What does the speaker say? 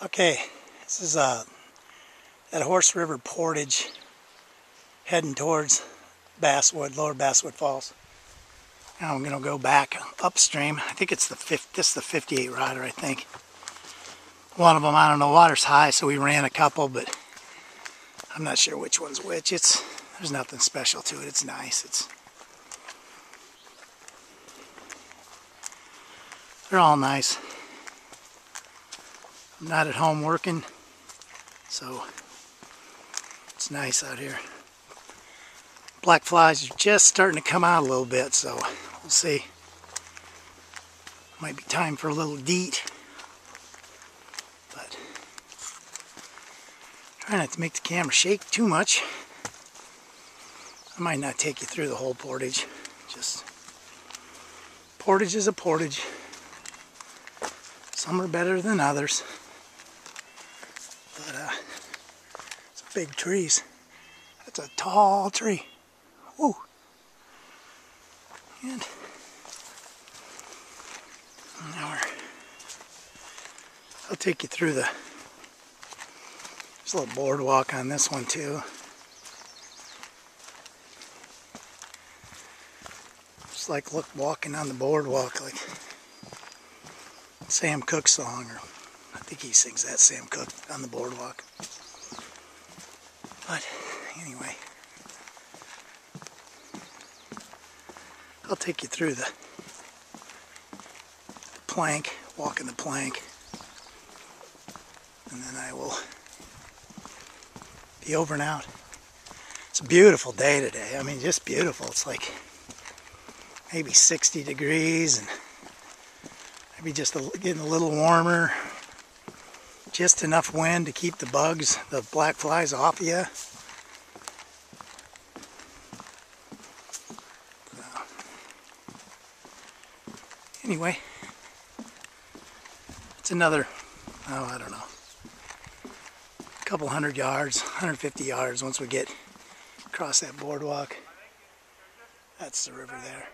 Okay, this is uh, at Horse River Portage heading towards Basswood, Lower Basswood Falls. Now I'm gonna go back upstream. I think it's the fifth, this is the 58 rider, I think. One of them, I don't know, water's high, so we ran a couple, but I'm not sure which one's which. It's There's nothing special to it. It's nice. It's They're all nice. Not at home working, so it's nice out here. Black flies are just starting to come out a little bit, so we'll see. Might be time for a little DEET. But try not to make the camera shake too much. I might not take you through the whole portage. Just portage is a portage. Some are better than others. But uh, it's big trees. That's a tall tree. Woo. And now we're, I'll take you through the, there's a little boardwalk on this one too. Just like look walking on the boardwalk like Sam Cooke song or I think he sings that Sam Cooke on the boardwalk. But anyway, I'll take you through the, plank, walking the plank, and then I will be over and out. It's a beautiful day today. I mean, just beautiful. It's like maybe 60 degrees and maybe just a, getting a little warmer just enough wind to keep the bugs, the black flies off you. anyway, it's another, oh, I don't know, a couple hundred yards, 150 yards once we get across that boardwalk. That's the river there.